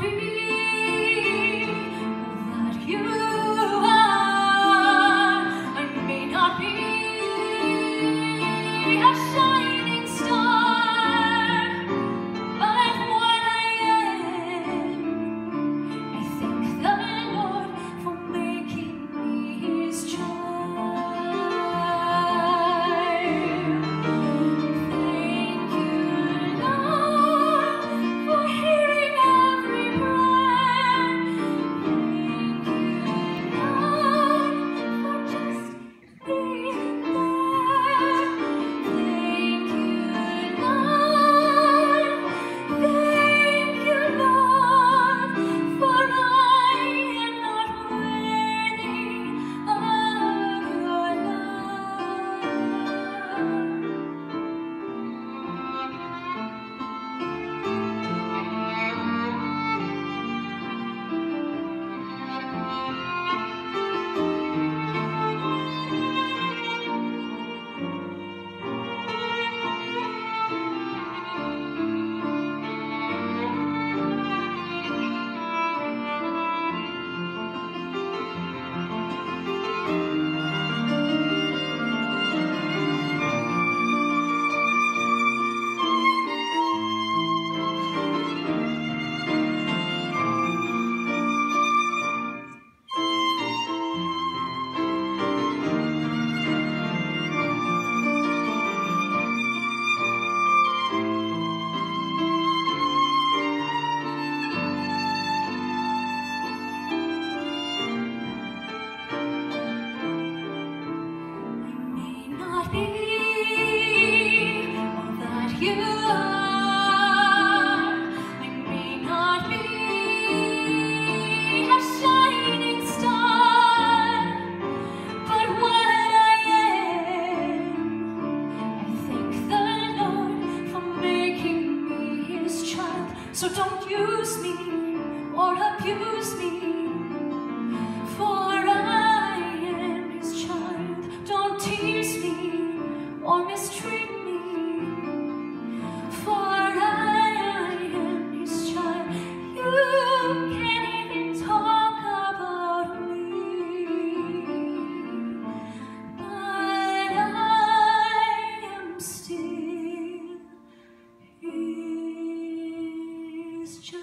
happy So don't use me or abuse me just